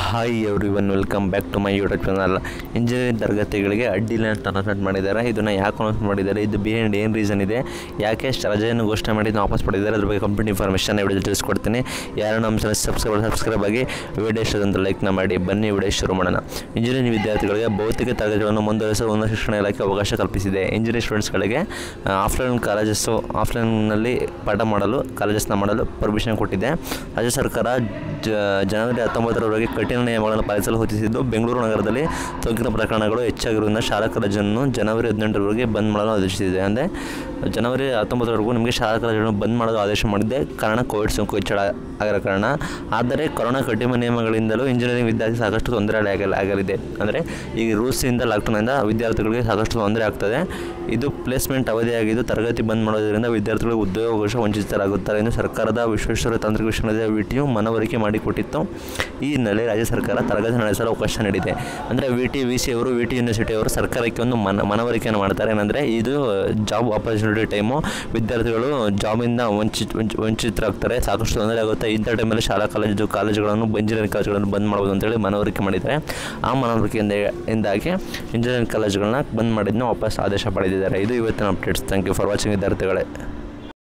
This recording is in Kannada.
Hi everyone welcome back to my YouTube channel engineering ತರಗತಿಗಳಿಗೆ ಅಡ್ಡಿಲ್ಲ ಅಂತ ಅನೌನ್ಸ್ಮೆಂಟ್ ಮಾಡಿದ್ದಾರೆ. ಇದನ್ನು ಯಾಕೆ ಅನೌನ್ಸ್ ಮಾಡಿದ್ದಾರೆ? ಇದು ಬಿಹೈಂಡ್ ಏನು ರೀಸನ್ ಇದೆ? ಯಾಕೆ ರಜೆಯನ್ನು ಘೋಷಣೆ ಮಾಡಿದ್ದು ವಾಪಸ್ ಪಡೆದಿದ್ದಾರೆ? ಅದ್ರ ಬಗ್ಗೆ ಕಂಪ್ಲೀಟ್ ಇನ್ಫಾರ್ಮೇಷನ್ ವಿಡಿಯೋ ತಿಳಿಸ್ಕೊಡ್ತೀನಿ. ಯಾರು ನಮ್ಮ ಚಾನಲ್ ಸಬ್ಸ್ಕ್ರೈಬ್ ಸಬ್ಸ್ಕ್ರೈಬ್ ಆಗಿ ವಿಡಿಯೋ ಅಂತ ಲೈಕ್ನ ಮಾಡಿ ಬನ್ನಿ ವಿಡಿಯೋ ಶುರು ಮಾಡೋಣ. ಇಂಜಿನಿಯರಿಂಗ್ ವಿದ್ಯಾರ್ಥಿಗಳಿಗೆ ಭೌತಿಕ ತರಗತಿಗಳನ್ನು ಮುಂದುವರಿಸಲು ಉನ್ನತ ಶಿಕ್ಷಣ ಇಲಾಖೆ ಅವಕಾಶ ಕಲ್ಪಿಸಿದೆ. ಇಂಜಿನಿಯರಿಂಗ್ ಸ್ಟೂಡೆಂಟ್ಸ್ಗಳಿಗೆ ಆಫ್ಲೈನ್ ಕಾಲೇಜಸ್ಸು ಆಫ್ಲೈನ್ನಲ್ಲಿ ಪಾಠ ಮಾಡಲು ಕಾಲೇಜಸ್ನ ಮಾಡಲು ಪರ್ಮಿಷನ್ ಕೊಟ್ಟಿದೆ. ರಾಜ್ಯ ಸರ್ಕಾರ ಜನವರಿ ಹತ್ತೊಂಬತ್ತರವರೆಗೆ ಕಠಿಣ ನಿಯಮಗಳನ್ನು ಪಾಲಿಸಲು ಸೂಚಿಸಿದ್ದು ಬೆಂಗಳೂರು ನಗರದಲ್ಲಿ ಸೋಂಕಿನ ಪ್ರಕರಣಗಳು ಹೆಚ್ಚಾಗಿರುವುದರಿಂದ ಶಾಲಾ ಕಾಲೇಜನ್ನು ಜನವರಿ ಹದಿನೆಂಟರವರೆಗೆ ಬಂದ್ ಮಾಡಲು ಆದೇಶಿಸಿದೆ. ಅಂದರೆ ಜನವರಿ ಹತ್ತೊಂಬತ್ತರವರೆಗೂ ನಿಮಗೆ ಶಾಲಾ ಕಾಲೇಜುಗಳನ್ನು ಬಂದ್ ಮಾಡಲು ಆದೇಶ ಮಾಡಿದ್ದೆ. ಕಾರಣ ಕೋವಿಡ್ ಸೋಂಕು ಹೆಚ್ಚಳ ಆಗಿರೋ ಕಾರಣ. ಆದರೆ ಕೊರೋನಾ ಕಠಿಣ ನಿಯಮಗಳಿಂದಲೂ ಇಂಜಿನಿಯರಿಂಗ್ ವಿದ್ಯಾರ್ಥಿ ಸಾಕಷ್ಟು ತೊಂದರೆ ಆಗಲಿ ಆಗಲಿದೆ. ಅಂದರೆ ಈಗ ರೂಲ್ಸಿಂದ ಲಾಕ್ಡೌನಿಂದ ವಿದ್ಯಾರ್ಥಿಗಳಿಗೆ ಸಾಕಷ್ಟು ತೊಂದರೆ ಆಗ್ತದೆ. ಇದು ಪ್ಲೇಸ್ಮೆಂಟ್ ಅವಧಿಯಾಗಿದ್ದು ತರಗತಿ ಬಂದ್ ಮಾಡೋದರಿಂದ ವಿದ್ಯಾರ್ಥಿಗಳು ಉದ್ಯೋಗಾವಕಾಶ ವಂಚಿತರಾಗುತ್ತಾರೆ ಎಂದು ಸರ್ಕಾರದ ವಿಶ್ವೇಶ್ವರ ತಾಂತ್ರಿಕ ವಿಶ್ವವಿದ್ಯಾಲಯ ವಿಟಿಯು ಮನವರಿಕೆ ಮಾಡಿಕೊಟ್ಟಿತ್ತು. ಈ ಹಿನ್ನೆಲೆ ರಾಜ್ಯ ಸರ್ಕಾರ ತರಗತಿ ನಡೆಸಲು ಅವಕಾಶ ನೀಡಿದೆ. ಅಂದರೆ ವಿ ಟಿ ವಿ ಸಿ ಅವರು ವಿ ಟಿ ಯೂನಿವರ್ಸಿಟಿ ಅವರು ಸರ್ಕಾರಕ್ಕೆ ಒಂದು ಮನ, ಮನವರಿಕೆಯನ್ನು ಮಾಡ್ತಾರೆ. ಏನಂದರೆ ಇದು ಜಾಬ್ ಆಪರ್ಚುನಿಟಿ ಟೈಮು ವಿದ್ಯಾರ್ಥಿಗಳು ಜಾಬಿಂದ ವಂಚ ವಂಚಿತರಾಗ್ತಾರೆ. ಸಾಕಷ್ಟು ತೊಂದರೆ ಆಗುತ್ತೆ. ಇಂಥ ಟೈಮಲ್ಲಿ ಶಾಲಾ ಕಾಲೇಜು, ಕಾಲೇಜುಗಳನ್ನು ಇಂಜಿನಿಯರಿಂಗ್ ಕಾಲೇಜುಗಳನ್ನು ಬಂದ್ ಮಾಡ್ಬೋದು ಅಂತೇಳಿ ಮನವರಿಕೆ ಮಾಡಿದ್ದಾರೆ. ಆ ಮನವರಿಕೆಯಿಂದ, ಇಂದಾಗಿ ಇಂಜಿನಿಯರಿಂಗ್ ಕಾಲೇಜುಗಳನ್ನ ಬಂದ್ ಮಾಡಿದ್ನ ವಾಪಸ್ ಆದೇಶ ಪಡೆದಿದ್ದಾರೆ. ಇದು ಇವತ್ತಿನ updates thank you for watching ವಿದ್ಯಾರ್ಥಿಗಳೇ.